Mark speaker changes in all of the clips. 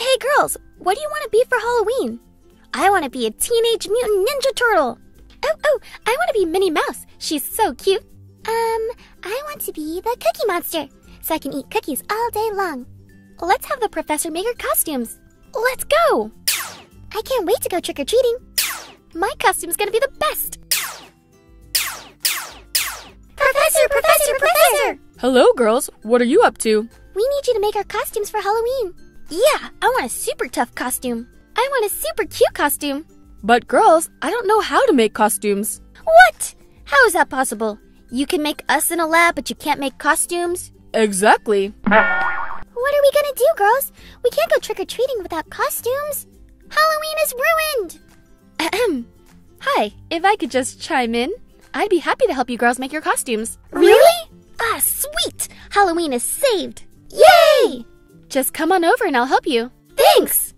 Speaker 1: Hey girls, what do you want to be for Halloween? I want to be a teenage mutant ninja turtle. Oh, oh, I want to be Minnie Mouse. She's so cute. Um, I want to be the Cookie Monster, so I can eat cookies all day long. Let's have the professor make her costumes. Let's go! I can't wait to go trick or treating. My costume's gonna be the best. Professor, professor, professor!
Speaker 2: Hello, girls. What are you up to?
Speaker 1: We need you to make our costumes for Halloween. Yeah, I want a super tough costume. I want a super cute costume.
Speaker 2: But, girls, I don't know how to make costumes.
Speaker 1: What? How is that possible? You can make us in a lab, but you can't make costumes?
Speaker 2: Exactly.
Speaker 1: What are we gonna do, girls? We can't go trick or treating without costumes. Halloween is ruined!
Speaker 2: Ahem. Hi, if I could just chime in, I'd be happy to help you girls make your costumes.
Speaker 1: Really? Ah, sweet! Halloween is saved! Yay!
Speaker 2: Just come on over and I'll help you.
Speaker 1: Thanks!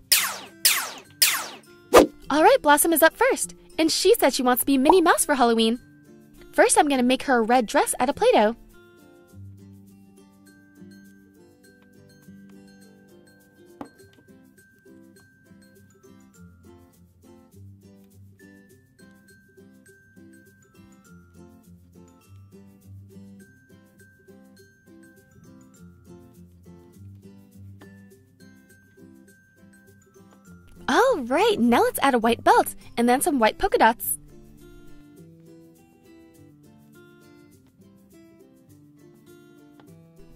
Speaker 2: All right, Blossom is up first, and she said she wants to be Minnie Mouse for Halloween. First, I'm gonna make her a red dress out of Play All right, now let's add a white belt and then some white polka dots.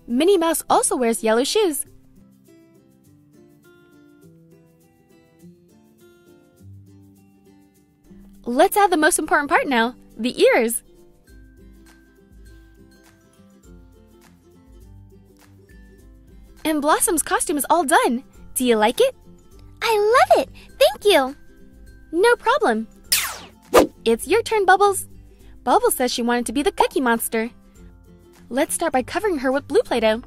Speaker 2: Minnie Mouse also wears yellow shoes. Let's add the most important part now, the ears. And Blossom's costume is all done. Do you like it?
Speaker 1: I love it! Thank you!
Speaker 2: No problem. It's your turn, Bubbles. Bubbles says she wanted to be the Cookie Monster. Let's start by covering her with blue Play-Doh.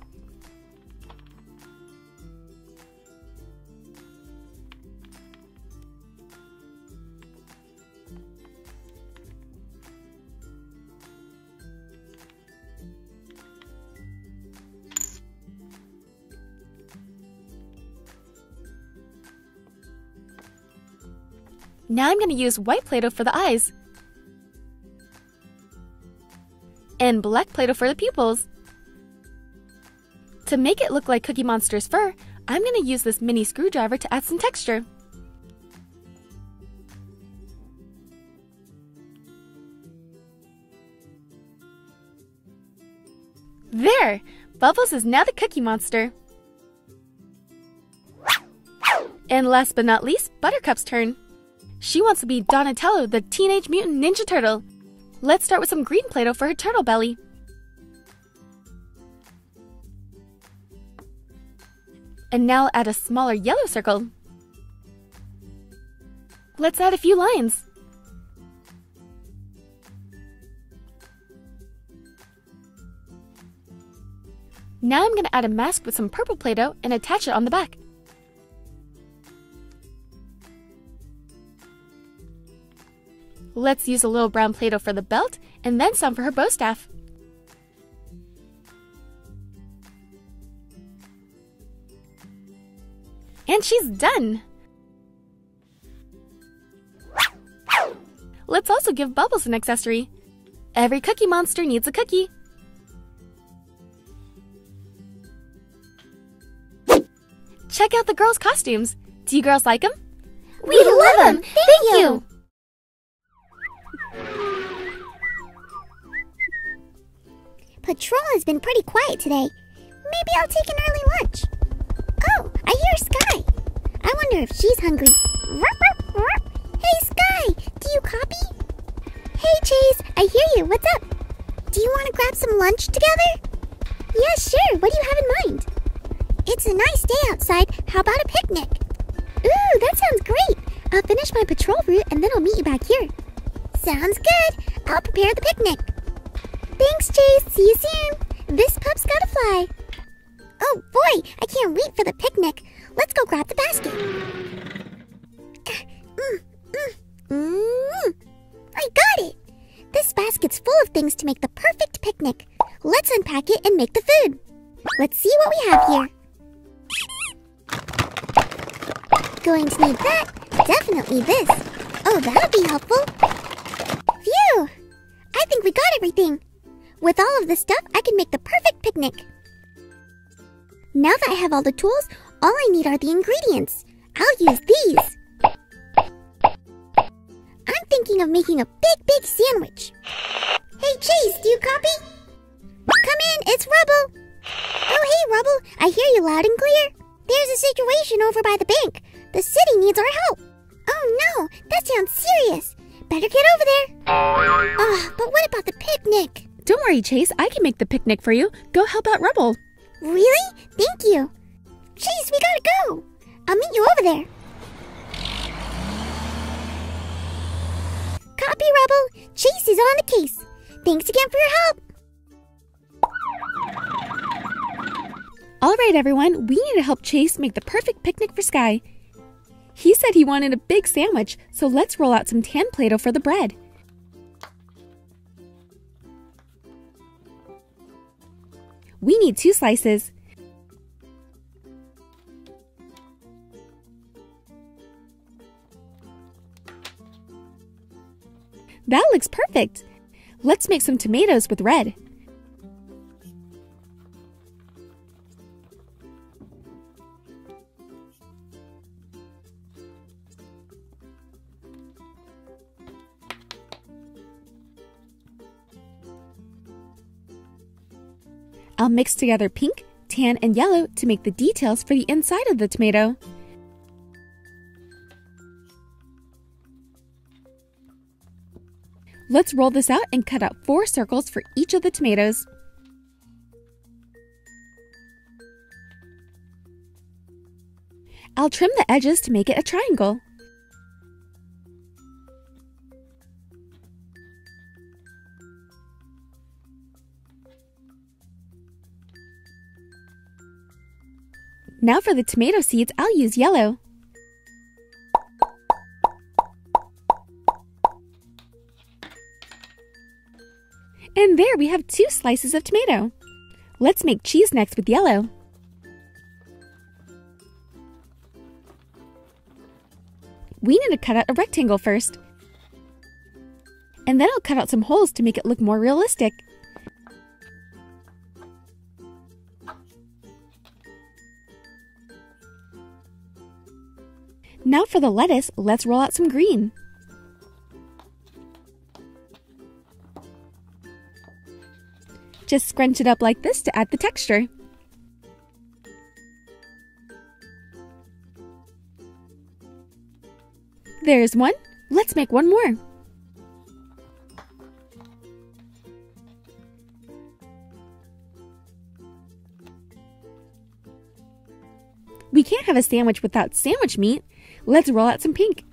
Speaker 2: Now I'm going to use white Play-Doh for the eyes. And black Play-Doh for the pupils. To make it look like Cookie Monster's fur, I'm going to use this mini screwdriver to add some texture. There! Bubbles is now the Cookie Monster. And last but not least, Buttercup's turn. She wants to be Donatello, the Teenage Mutant Ninja Turtle. Let's start with some green Play-Doh for her turtle belly. And now add a smaller yellow circle. Let's add a few lines. Now I'm going to add a mask with some purple Play-Doh and attach it on the back. Let's use a little brown Play-Doh for the belt and then some for her bow staff. And she's done! Let's also give Bubbles an accessory. Every Cookie Monster needs a cookie. Check out the girls' costumes. Do you girls like them?
Speaker 1: We, we love them! Thank, Thank you. you. Patrol has been pretty quiet today. Maybe I'll take an early lunch. Oh, I hear Sky. I wonder if she's hungry. Hey, Sky, do you copy? Hey, Chase, I hear you. What's up? Do you want to grab some lunch together? Yeah, sure. What do you have in mind? It's a nice day outside. How about a picnic? Ooh, that sounds great. I'll finish my patrol route and then I'll meet you back here. Sounds good. I'll prepare the picnic. Thanks, Chase. See you soon. This pup's gotta fly. Oh boy, I can't wait for the picnic. Let's go grab the basket. Mm, mm, mm. I got it. This basket's full of things to make the perfect picnic. Let's unpack it and make the food. Let's see what we have here. going to need that. Definitely this. Oh, that'll be helpful. Phew! I think we got everything. With all of this stuff, I can make the perfect picnic. Now that I have all the tools, all I need are the ingredients. I'll use these. I'm thinking of making a big, big sandwich. Hey, Chase, do you copy? Come in, it's Rubble. Oh, hey, Rubble. I hear you loud and clear. There's a situation over by the bank. The city needs our help. Oh, no, that sounds serious. Better get over there. Ah, but what about the picnic?
Speaker 2: Don't worry, Chase. I can make the picnic for you. Go help out Rubble.
Speaker 1: Really? Thank you. Chase, we gotta go. I'll meet you over there. Copy, Rubble. Chase is on the case. Thanks again for your help.
Speaker 2: All right, everyone, we need to help Chase make the perfect picnic for Sky. He said he wanted a big sandwich, so let's roll out some tan Play-Doh for the bread. We need two slices. That looks perfect. Let's make some tomatoes with red. I'll mix together pink, tan, and yellow to make the details for the inside of the tomato. Let's roll this out and cut out four circles for each of the tomatoes. I'll trim the edges to make it a triangle. Now for the tomato seeds, I'll use yellow. And there we have two slices of tomato. Let's make cheese next with yellow. We need to cut out a rectangle first. And then I'll cut out some holes to make it look more realistic. Now for the lettuce, let's roll out some green. Just scrunch it up like this to add the texture. There's one. Let's make one more. Have a sandwich without sandwich meat. Let's roll out some pink.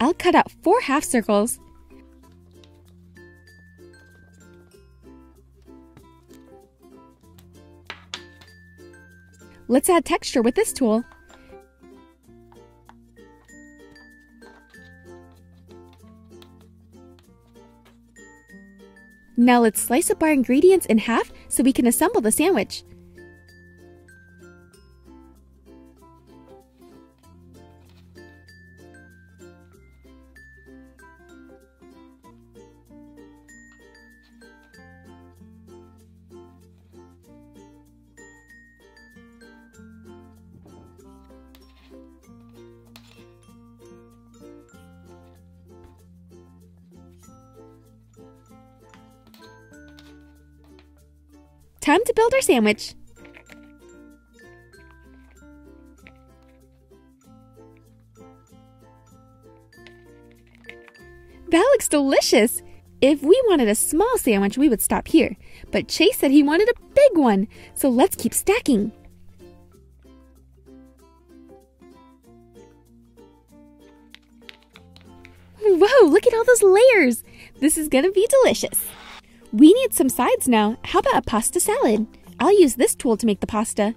Speaker 2: I'll cut out four half circles. Let's add texture with this tool. Now let's slice up our ingredients in half so we can assemble the sandwich. Time to build our sandwich. That looks delicious! If we wanted a small sandwich, we would stop here. But Chase said he wanted a big one, so let's keep stacking. Whoa, look at all those layers! This is gonna be delicious. We need some sides now. How about a pasta salad? I'll use this tool to make the pasta.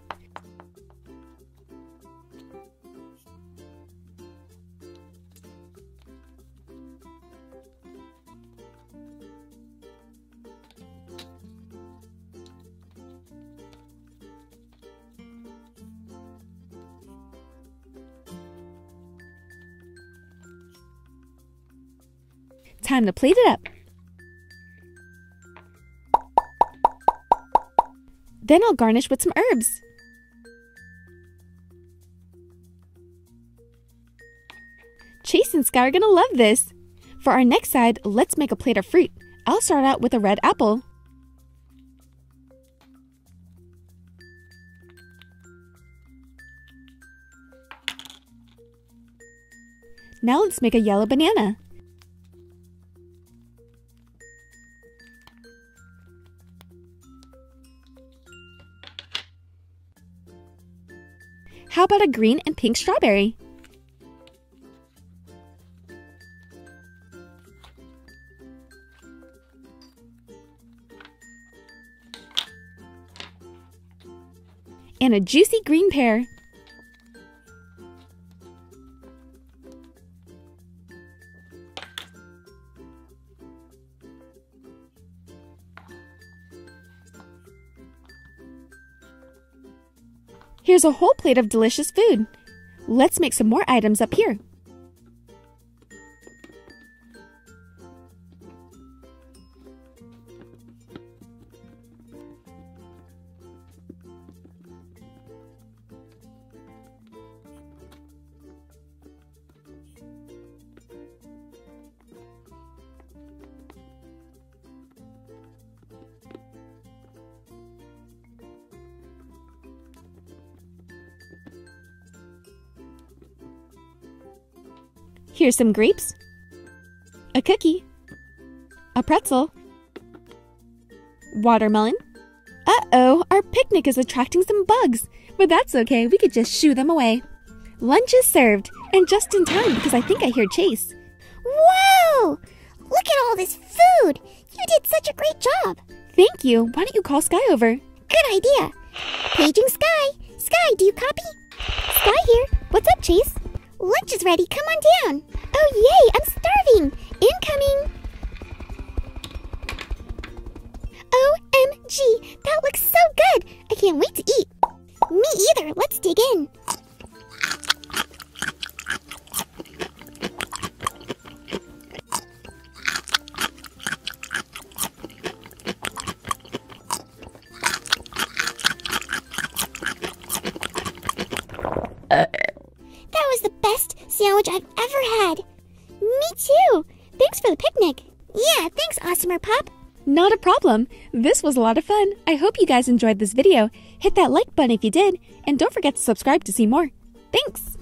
Speaker 2: Time to plate it up. Then I'll garnish with some herbs. Chase and Sky are gonna love this. For our next side, let's make a plate of fruit. I'll start out with a red apple. Now let's make a yellow banana. How about a green and pink strawberry? And a juicy green pear. Here's a whole plate of delicious food. Let's make some more items up here. Here's some grapes, a cookie, a pretzel, watermelon. Uh oh, our picnic is attracting some bugs, but that's okay, we could just shoo them away. Lunch is served, and just in time because I think I hear Chase.
Speaker 1: Whoa! Look at all this food! You did such a great job!
Speaker 2: Thank you. Why don't you call Sky over?
Speaker 1: Good idea! Paging Sky! Sky, do you copy? Sky here. What's up, Chase? Lunch is ready. Come on down. Oh, yay! I'm starving. Incoming. OMG! That looks so good. I can't wait to eat. Me either. Let's dig in.
Speaker 2: Problem. This was a lot of fun. I hope you guys enjoyed this video. Hit that like button if you did, and don't forget to subscribe to see more. Thanks!